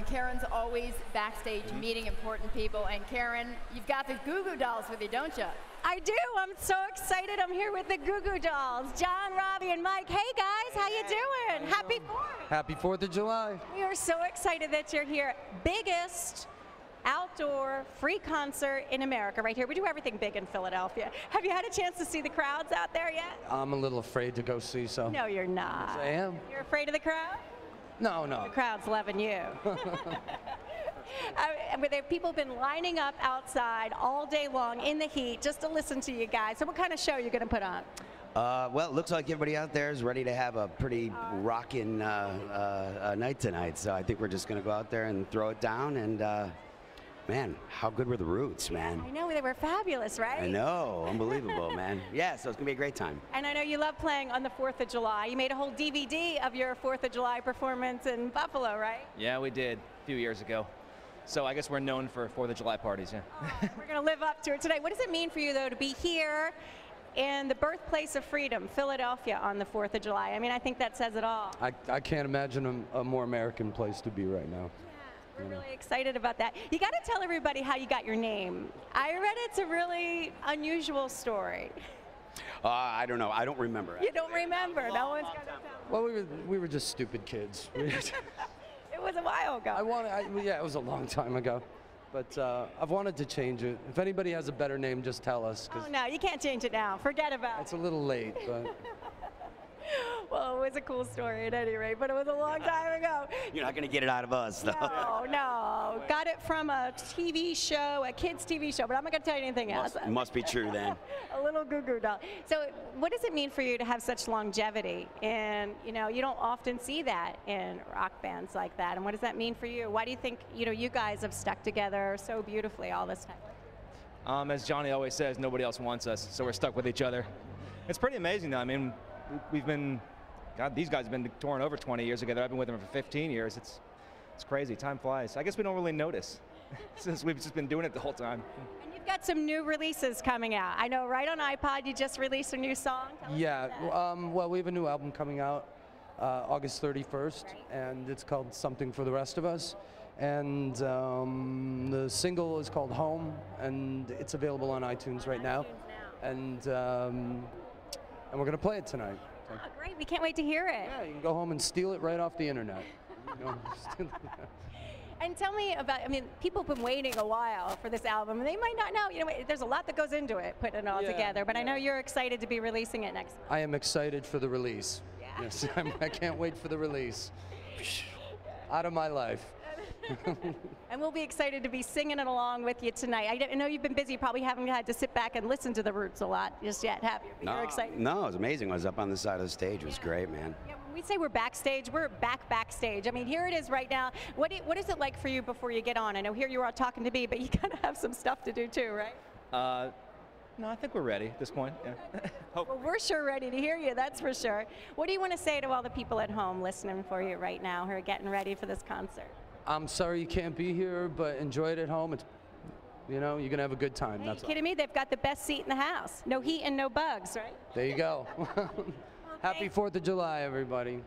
and Karen's always backstage Mm-hmm. meeting important people. And Karen, you've got the Goo Goo Dolls with you, don't you? I do. I'm so excited. I'm here with the Goo Goo Dolls, John, Robbie, and Mike. Hey guys, how you doing? Happy Fourth. Happy 4th of July. We are so excited that you're here. Biggest outdoor free concert in America right here. We do everything big in Philadelphia. Have you had a chance to see the crowds out there yet? I'm a little afraid to go see so. No, you're not. I am. You're afraid of the crowd? No, no. The crowd's loving you. Uh, but there, people have been lining up outside all day long in the heat just to listen to you guys. So, what kind of show are you going to put on? Uh, well, it looks like everybody out there is ready to have a pretty rocking uh, uh, uh, night tonight. So I think we're just going to go out there and throw it down. And uh, man, how good were the roots, man? I know they were fabulous, right? I know, unbelievable, man. Yeah, so it's gonna be a great time. And I know you love playing on the 4th of July. You made a whole DVD of your 4th of July performance in Buffalo, right? Yeah, we did a few years ago. So I guess we're known for Fourth of July parties. Yeah. Oh, we're going to live up to it today. What does it mean for you, though, to be here in the birthplace of freedom, Philadelphia, on the 4th of July? I mean, I think that says it all. I, I can't imagine a, a more American place to be right now. We're really excited about that. You got to tell everybody how you got your name. I read it's a really unusual story. Uh, I don't know. I don't remember. It. You don't remember. No one's going to tell. Well, we were, we were just stupid kids. It was a while ago. I wanted, I, yeah, it was a long time ago. But uh, I've wanted to change it. If anybody has a better name, just tell us, oh, no, you can't change it now. Forget about it's it. It's a little late. But Well, it was a cool story at any rate, but it was a long time ago. You're not gonna get it out of us, though. No, no. Got it from a TV show, a kids' TV show, but I'm not going to tell you anything else. must, must be true then. a little goo goo doll. So, what does it mean for you to have such longevity? And you know, you don't often see that in rock bands like that. And what does that mean for you? Why do you think you know you guys have stuck together so beautifully all this time? Um, as Johnny always says, nobody else wants us, so we're stuck with each other. It's pretty amazing, though. I mean, we- we've been, God, these guys have been touring over 20 years together. I've been with them for 15 years. It's, it's crazy. Time flies. I guess we don't really notice since we've just been doing it the whole time. And you've got some new releases coming out. I know, right on iPod, you just released a new song. Tell yeah, um, well, we have a new album coming out uh, August 31st, and it's called Something for the Rest of Us. And um, the single is called Home, and it's available on iTunes right now. And um, and we're gonna play it tonight. So, Oh, great! We can't wait to hear it. yeah, you can go home and steal it right off the internet. You know. And tell me about, I mean, people have been waiting a while for this album, and they might not know, you know, there's a lot that goes into it, putting it all Yeah, together, but I know you're excited to be releasing it next month. I am excited for the release. Yeah. Yes, I'm, I can't wait for the release. Out of my life. And we'll be excited to be singing it along with you tonight. I know you've been busy, probably haven't had to sit back and listen to the Roots a lot just yet, have you? But No, You're excited. no, it was amazing. I was up on the side of the stage. It was great, man. Yeah, when we say we're backstage, we're back backstage. I mean, here it is right now. What, do- what is it like for you before you get on? I know here you are talking to me, but you kind of have some stuff to do too, right? Uh, no, I think we're ready at this point. Yeah. Well, we're sure ready to hear you, that's for sure. What do you want to say to all the people at home listening for you right now who are getting ready for this concert? I'm sorry you can't be here, but enjoy it at home. It's, you know, you're gonna have a good time. Hey, That's you kidding me? They've got the best seat in the house. No heat and no bugs, right? There you go. Happy Fourth of July, everybody.